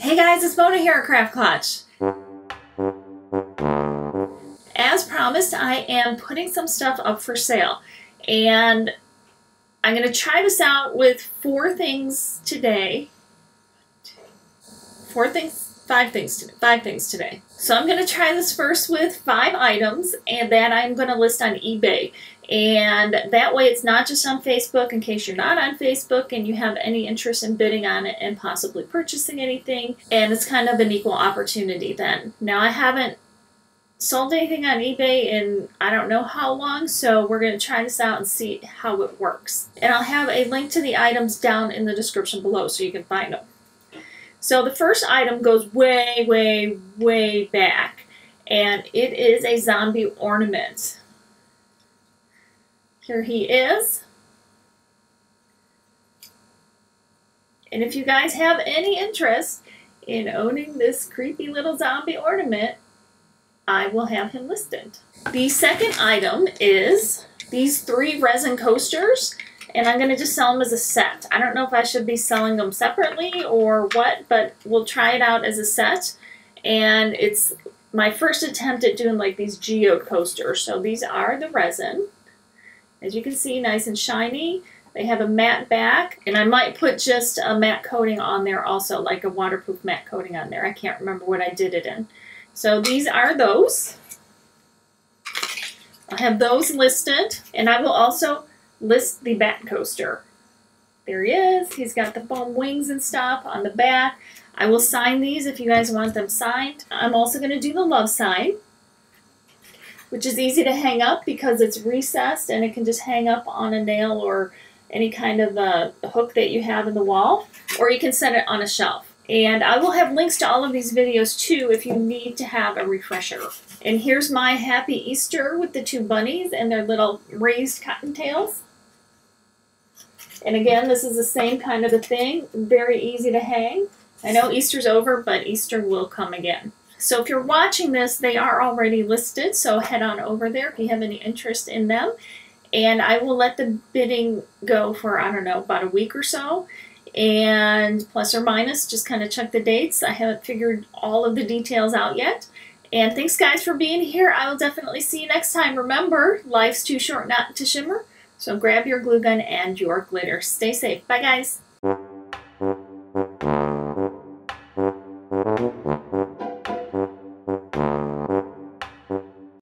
Hey guys, it's Mona here at Craft Klatch. As promised, I am putting some stuff up for sale. And I'm going to try this out with four things today. Four things, five things, five things today. So I'm going to try this first with five items and then I'm going to list on eBay. And that way it's not just on Facebook in case you're not on Facebook and you have any interest in bidding on it and possibly purchasing anything. And it's kind of an equal opportunity then. Now I haven't sold anything on eBay in I don't know how long, so we're going to try this out and see how it works. And I'll have a link to the items down in the description below so you can find them. So the first item goes way, way, way back, and it is a zombie ornament. Here he is. And if you guys have any interest in owning this creepy little zombie ornament, I will have him listed. The second item is these three resin coasters and I'm going to just sell them as a set. I don't know if I should be selling them separately or what, but we'll try it out as a set. And it's my first attempt at doing like these geode coasters. So these are the resin. As you can see, nice and shiny. They have a matte back, and I might put just a matte coating on there also, like a waterproof matte coating on there. I can't remember what I did it in. So these are those. I'll have those listed, and I will also list the bat coaster. There he is. He's got the foam wings and stuff on the back. I will sign these if you guys want them signed. I'm also going to do the love sign which is easy to hang up because it's recessed and it can just hang up on a nail or any kind of a uh, hook that you have in the wall, or you can set it on a shelf. And I will have links to all of these videos too if you need to have a refresher. And here's my Happy Easter with the two bunnies and their little raised cottontails. And again, this is the same kind of a thing, very easy to hang. I know Easter's over, but Easter will come again. So if you're watching this, they are already listed, so head on over there if you have any interest in them. And I will let the bidding go for, I don't know, about a week or so. And plus or minus, just kind of check the dates. I haven't figured all of the details out yet. And thanks guys for being here. I will definitely see you next time. Remember, life's too short not to shimmer. So grab your glue gun and your glitter. Stay safe. Bye guys.